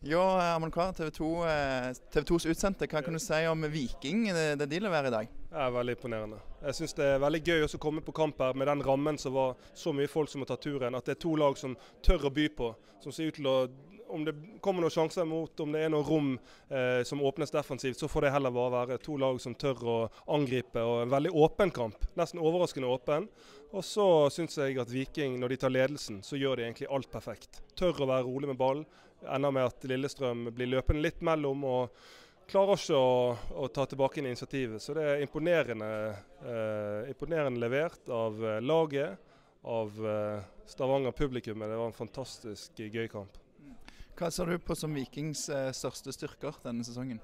Ja, Amankar, TV, 2, TV 2s utsendte. Hva kan du si om Viking, det, det de leverer i dag? Det er veldig imponerende. Jeg syns det er veldig gøy å komme på kamp her med den rammen som var så mye folk som har tatt turen. At det er to lag som tør å by på. Som ser ut til å om det kommer noen sjanser imot, om det er noe rom eh, som åpnes defensivt, så får det heller bare være to lag som tør å angripe. og En veldig åpen kamp. Nesten overraskende åpen. Og så syns jeg at Viking, når de tar ledelsen, så gjør de egentlig alt perfekt. Tør å være rolig med ball. Ender med at Lillestrøm blir løpende litt mellom. og klarer ikke å, å ta tilbake initiativet. Så det er imponerende, eh, imponerende levert av eh, laget, av eh, Stavanger publikummet. Det var en fantastisk gøy kamp. Hva ser du på som Vikings eh, største styrker denne sesongen?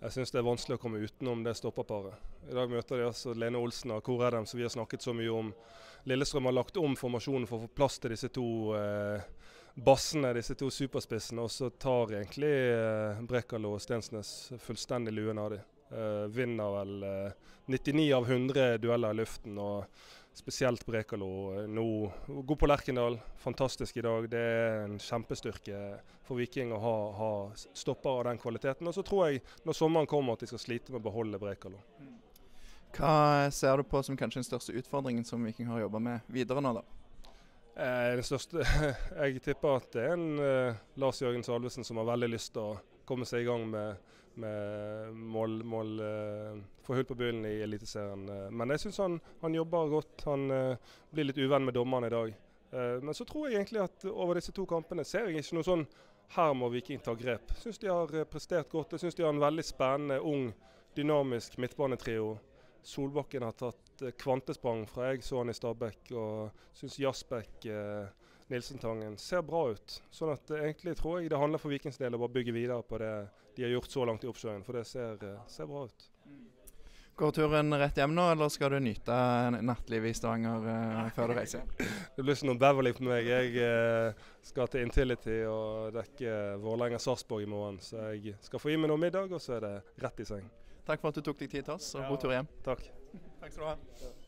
Jeg syns det er vanskelig å komme utenom det stopperparet. I dag møter de altså Lene Olsen og Kor Edem, som vi har snakket så mye om. Lillestrøm har lagt om formasjonen for å få plass til disse to eh, bassene, disse to superspissene. Og så tar egentlig eh, Brekalo og Stensnes fullstendig luen av dem. Eh, vinner vel 99 eh, av 100 dueller i luften. og spesielt Brekalo nå. God på Lerkendal, fantastisk i dag. Det er en kjempestyrke for Viking å ha, ha stopper av den kvaliteten. Og så tror jeg når sommeren kommer at de skal slite med å beholde Brekalo. Hva ser du på som kanskje den største utfordringen som Viking har jobba med videre nå, da? Eh, største, Jeg tipper at det er en eh, Lars Jørgen Salvesen som har veldig lyst til å komme seg i gang med med mål, mål uh, få hull på byllen i Eliteserien. Uh, men jeg syns han, han, jobber godt. Han uh, blir litt uvenn med dommeren i dag. men så tror jeg egentlig at over disse to kampene ser jeg ikke noe sånn her må Viking ta grep. Syns de har prestert godt. Jeg syns de har en veldig spennende, ung, dynamisk midtbanetrio. Solbakken har tatt kvantesprang fra jeg så han i Stabæk, og syns Jasbekk Nilsen-Tangen ser bra ut. Sånn at egentlig tror jeg det handler for Vikings del å bare bygge videre på det de har gjort så langt i oppkjøringen, for det ser, eh, ser bra ut. Går turen rett hjem nå, eller skal du nyte nattlivet i Stavanger uh, før du reiser? det blir ikke noe Beverly på meg. Jeg uh, skal til Intility og dekke Vålerenga-Sarpsborg i morgen. Så jeg skal få i meg noe middag, og så er det rett i seng. Takk for at du tok deg tid til oss, og god tur hjem. Takk. Takk skal du ha.